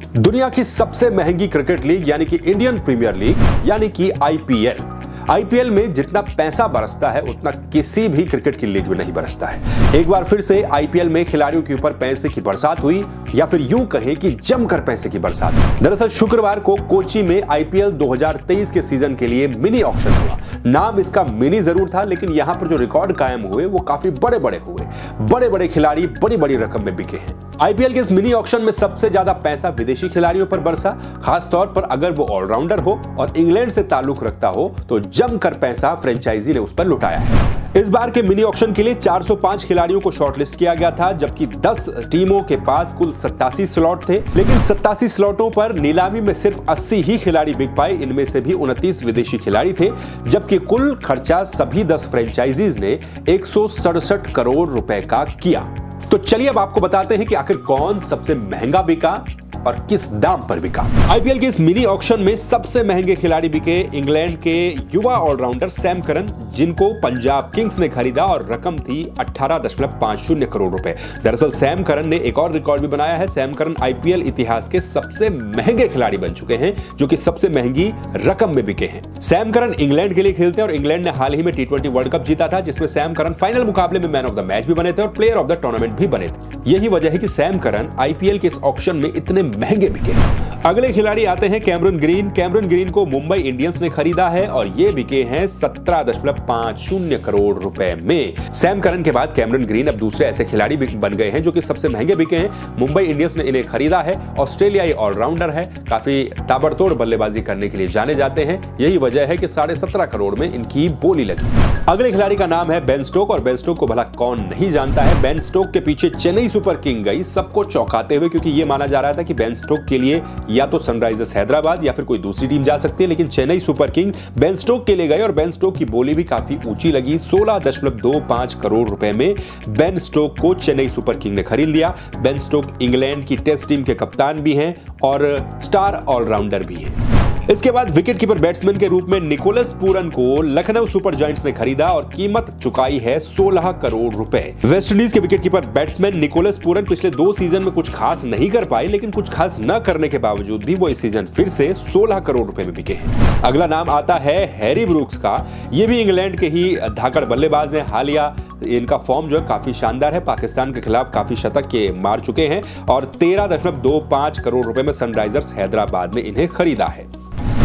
दुनिया की सबसे महँगी क्रिकेट लीग यानी कि इंडियन प्रीमियर लीग, यानी कि आईपीएल। आईपीएल में जितना पैसा बरसता है, उतना किसी भी क्रिकेट की लीग में नहीं बरसता है। एक बार फिर से आईपीएल में खिलाड़ियों के ऊपर पैसे की बरसात हुई, या फिर यूँ कहें कि जमकर पैसे की बरसात। दरअसल शुक्रवार को कोची में आईपीएल 2023 के सीज़न के लिए मिनी ऑक्शन हुआ। नाम इसका मिनी ज़रूर था, लेकिन यहाँ पर जो रिकॉर्ड कायम हुए, वो काफ़ी बड़े बड़े हुए। बड़े बड़े खिलाड़ी बड़ी बड़ी रकम में बिके हैं। आईपीएल के इस मिनी ऑक्शन में सबसे ज़्यादा पैसा विदेशी खिलाड़ियों पर बरसा खास तौर पर अगर वो ऑलराउंडर हो और इंग्लैंड से ताल्लुक रखता हो तो जमकर पैसा फ्रेंचाइजी ने उस पर लुटाया है। इस बार के मिनी ऑक्शन के लिए 405 खिलाड़ियों को शॉर्टलिस्ट किया गया था, जबकि 10 टीमों के पास कुल सत्तासी स्लॉट थे। लेकिन सत्तासी स्लॉटों पर नीलामी में सिर्फ़ 80 ही खिलाड़ी बिक पाए, इनमें से भी उनतीस विदेशी खिलाड़ी थे, जबकि कुल खर्चा सभी 10 फ्रेंचाइजीज ने एक सौ सड़सठ करोड़ रुपए का किया। तो चलिए अब आपको बताते हैं कि आखिर कौन सबसे महँगा बिका और किस दाम पर बिका। आईपीएल के इस मिनी ऑक्शन में सबसे महँगे खिलाड़ी बिके इंग्लैंड के युवा ऑलराउंडर सैम करन, जिनको पंजाब किंग्स ने खरीदा और रकम थी 18.50 करोड़ रुपए। दरअसल सैम करन ने एक और रिकॉर्ड भी बनाया है। सैम करन आईपीएल इतिहास के सबसे महँगे खिलाड़ी बन चुके हैं, जो कि सबसे महँगी रकम में बिके हैं। सैम करन इंग्लैंड के लिए खेलते हैं और इंग्लैंड ने हाल ही में टी वर्ल्ड कप जीता था, जिसमें सैम करन फाइनल मुकाबले में मैन ऑफ़ द मैच भी बने थे और प्लेयर ऑफ़ द टूर्नामेंट भी बने थे। यही वजह है कि सैम करन आईपीएल के इस ऑक्शन में इतने महँगे बिके। अगले खिलाड़ी आते हैं कैमरन ग्रीन। कैमरन ग्रीन को मुंबई इंडियंस ने खरीदा है और ये बिके हैं सत्रह दशमलव पाँच शून्य करोड़ रुपए में। सैम करन के बाद कैमरन ग्रीन अब दूसरे ऐसे खिलाड़ी बन गए हैं जो कि सबसे महँगे बिके हैं। मुंबई इंडियंस ने इन्हें खरीदा है। ऑस्ट्रेलियाई ऑलराउंडर है। काफ़ी ताबड़तोड़ बल्लेबाजी करने के लिए जाने जाते हैं। यही वजह है कि साढ़े सत्रह करोड़ में इनकी बोली लगी। अगले खिलाड़ी का नाम है बेन स्टोक और बेन स्टोक को भला कौन नहीं जानता है। बेन स्टोक के पीछे चेन्नई सुपर किंग गई सबको चौंकाते हुए, क्योंकि यह माना जा रहा था कि बेन स्टोक के लिए या तो सनराइजर्स हैदराबाद या फिर कोई दूसरी टीम जा सकती है, लेकिन Chennai super king Ben Stokes के लिए गए और बेन स्टोक की बोली भी काफ़ी ऊँची लगी। सोलह करोड़ रुपए में बेन स्टोक को चेन्नई सुपर किंग ने खरीद लिया। बेन स्टोक इंग्लैंड की टेस्ट टीम के कप्तान भी हैं और स्टार ऑलराउंडर भी हैं। इसके बाद विकेट कीपर बैट्समैन के रूप में निकोलस पूरन को लखनऊ सुपर जॉइंट्स ने खरीदा और कीमत चुकाई है 16 करोड़ रुपए। वेस्टइंडीज के wicket keeper batsman Nicholas Pooran पिछले दो सीज़न में कुछ खास नहीं कर पाए, लेकिन कुछ खास न करने के बावजूद भी वो इस सीज़न फिर से 16 करोड़ रुपए में बिके हैं। अगला नाम आता है हैरी ब्रूक्स का। ये भी इंग्लैंड के ही धाकड़ बल्लेबाज है। हालिया इनका फॉर्म जो है काफ़ी शानदार है। पाकिस्तान के खिलाफ काफ़ी शतक के मार चुके हैं और तेरह दशमलव दो पाँच करोड़ रुपए में सनराइजर्स हैदराबाद ने इन्हें खरीदा है।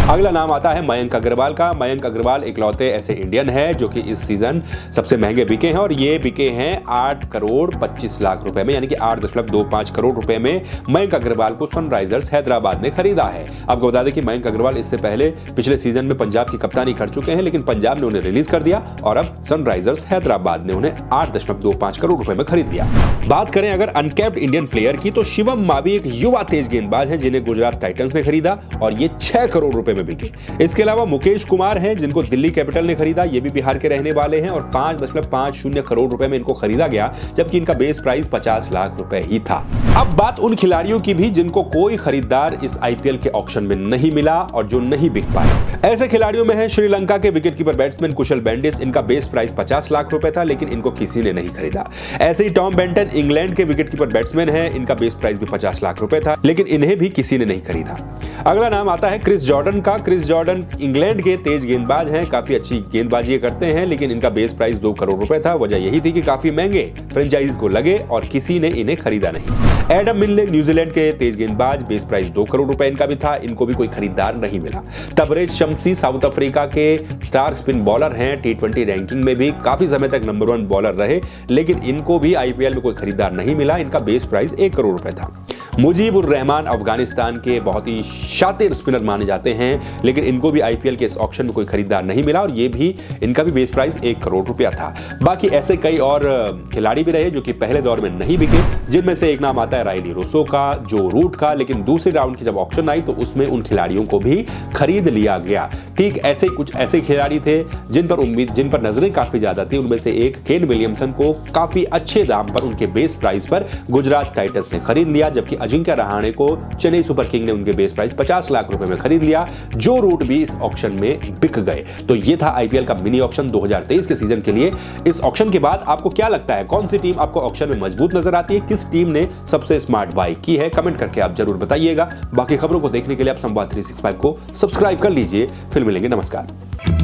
अगला नाम आता है मयंक अग्रवाल का। मयंक अग्रवाल इकलौते ऐसे इंडियन है जो कि इस सीज़न सबसे महँगे बिके हैं और ये बिके हैं आठ करोड़ पच्चीस लाख रुपए में, यानी कि आठ दशमलव दो पाँच करोड़ रुपए में मयंक अग्रवाल को सनराइजर्स हैदराबाद ने खरीदा है। आपको बता दें कि मयंक अग्रवाल इससे पहले पिछले सीज़न में पंजाब की कप्तानी कर चुके हैं, लेकिन पंजाब ने उन्हें रिलीज़ कर दिया और अब सनराइजर्स हैदराबाद ने उन्हें आठ दशमलव दो पाँच करोड़ रुपए में खरीद लिया। बात करें अगर अनकैप्ड इंडियन प्लेयर की तो शिवम मावी एक युवा तेज गेंदबाज है जिन्हें गुजरात टाइटंस ने खरीदा और ये छह करोड़ रुपए में बिके। इसके अलावा मुकेश कुमार हैं, जिनको दिल्ली कैपिटल ने खरीदा, ये भी बिहार के रहने वाले हैं, और पाँच दशमलव पाँच शून्य करोड़ रुपए में इनको खरीदा गया, जबकि इनका बेस प्राइस पचास लाख रुपए ही था। अब बात उन खिलाड़ियों की भी, जिनको कोई खरीदार इस आईपीएल के ऑक्शन में नहीं मिला और जो नहीं बिक पाए। ऐसे खिलाड़ियों में है श्रीलंका के विकेटकीपर बैट्समैन कुशल बैंडिस, इनका बेस प्राइस पचास लाख रुपए था, लेकिन इनको किसी ने नहीं खरीदा। ऐसे ही टॉम बेंटन, इंग्लैंड के विकेटकीपर बैट्समैन है, इनका बेस प्राइस भी पचास लाख रुपए था, लेकिन इन्हें भी किसी ने नहीं खरीदा। अगला नाम आता है क्रिस जॉर्डन का क्रिस जॉर्डन इंग्लैंड के तेज गेंदबाज हैं। काफ़ी अच्छी गेंदबाजी करते हैं, लेकिन इनका बेस प्राइस दो करोड़ रुपए था। वजह यही थी कि काफ़ी महँगे फ्रेंचाइज को लगे और किसी ने इन्हें खरीदा नहीं। एडम मिलने न्यूजीलैंड के तेज गेंदबाज, बेस प्राइस दो करोड़ रुपए इनका भी था। इनको भी कोई खरीदार नहीं मिला। तबरेज शमसी, साउथ अफ्रीका के स्टार स्पिन बॉलर हैं। टी ट्वेंटी रैंकिंग में भी काफ़ी समय तक नंबर वन बॉलर रहे, लेकिन इनको भी आईपीएल में कोई खरीदार नहीं मिला। इनका बेस प्राइस एक करोड़ रुपए था। मुजीबुर रहमान अफ़गानिस्तान के बहुत ही शातिर स्पिनर माने जाते हैं, लेकिन इनको भी आईपीएल के इस ऑक्शन में कोई खरीदार नहीं मिला और ये भी, इनका भी बेस प्राइस एक करोड़ रुपया था। बाकी ऐसे कई और खिलाड़ी भी रहे जो कि पहले दौर में नहीं बिके, जिनमें से एक नाम आता है रायली रोसो का, जो रूट का, लेकिन दूसरे राउंड की जब ऑप्शन आई तो उसमें उन खिलाड़ियों को भी खरीद लिया गया। ठीक ऐसे कुछ ऐसे खिलाड़ी थे जिन पर उम्मीद, जिन पर नज़रें काफ़ी ज़्यादा थी, उनमें से एक केन विलियमसन को काफ़ी अच्छे दाम पर उनके बेस प्राइस पर गुजरात टाइटल्स ने खरीद लिया, जबकि अजिंक्य रहाणे को चेन्नई सुपर किंग ने उनके बेस प्राइस 50 लाख रुपए में खरीद लिया, जो रूट भी इस ऑक्शन में बिक गए। तो ये था आईपीएल का मिनी ऑक्शन 2023 के सीज़न के लिए। इस ऑक्शन के बाद आपको क्या लगता है? कौन सी टीम आपको ऑक्शन में मज़बूत नज़र आती है? किस टीम ने सबसे स्मार्ट बाई की है? कमेंट करके आप ज़रूर बताइएगा। बाकी खबरों को देखने के लिए आप संवाद थ्री को सब्सक्राइब कर लीजिए। फिर मिलेंगे। नमस्कार।